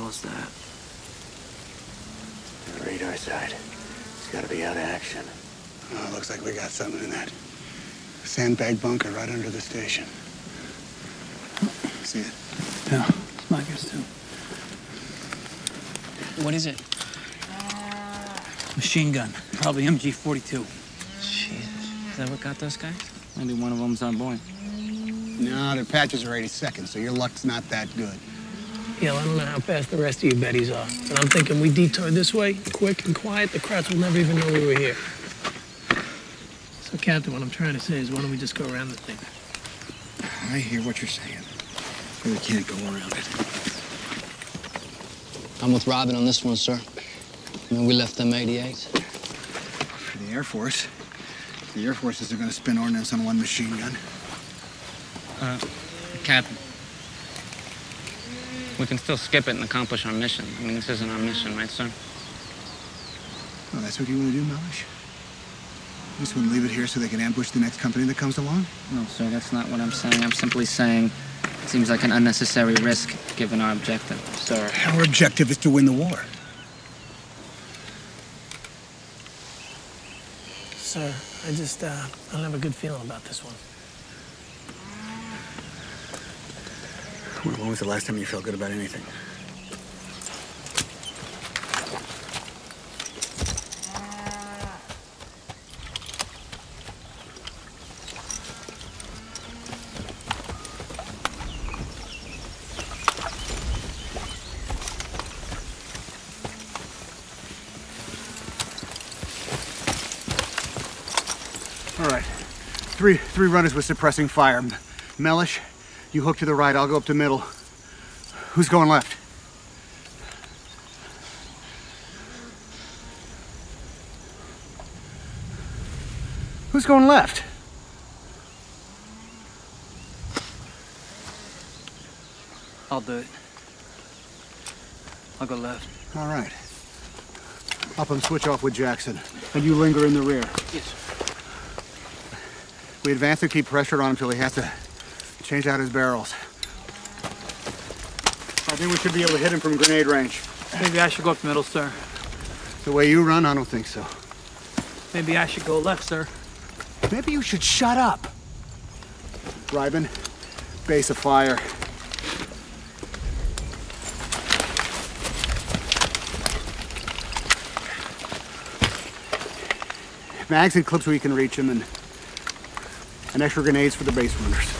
the hell is that? The radar side. It's gotta be out of action. Oh, looks like we got something in that sandbag bunker right under the station. See it? Yeah, it's my guess too. What is it? Machine gun, probably MG42. Jesus. Is that what got those guys? Maybe one of them's our boy. No, their patches are 80 seconds, so your luck's not that good. Yeah, well, I don't know how fast the rest of you betties are, but I'm thinking we detour this way, quick and quiet. The Krauts will never even know we were here. So, Captain, what I'm trying to say is, why don't we just go around the thing? I hear what you're saying. But we can't go around it. I'm with Reiben on this one, sir. I mean, we left them 88. For the Air Force, the Air Force isn't going to spin ordnance on one machine gun. Uh, Captain. We can still skip it and accomplish our mission. I mean, this isn't our mission, right, sir? Oh, that's what you want to do, Mellish? You just want to leave it here so they can ambush the next company that comes along? No, sir, that's not what I'm saying. I'm simply saying it seems like an unnecessary risk given our objective, sir. Our objective is to win the war. Sir, I just, uh, I don't have a good feeling about this one. When was the last time you felt good about anything? All right. Three three runners with suppressing fire. Mellish, you hook to the right, I'll go up to middle. Who's going left? Who's going left? I'll do it. I'll go left. All right. Up and switch off with Jackson. And you linger in the rear. Yes. We advance and keep pressure on him until he has to change out his barrels. I think we should be able to hit him from grenade range. Maybe I should go up the middle, sir. The way you run, I don't think so. Maybe I should go left, sir. Maybe you should shut up. Reiben, base of fire. Mags and clips where you can reach them, and, and extra grenades for the base runners.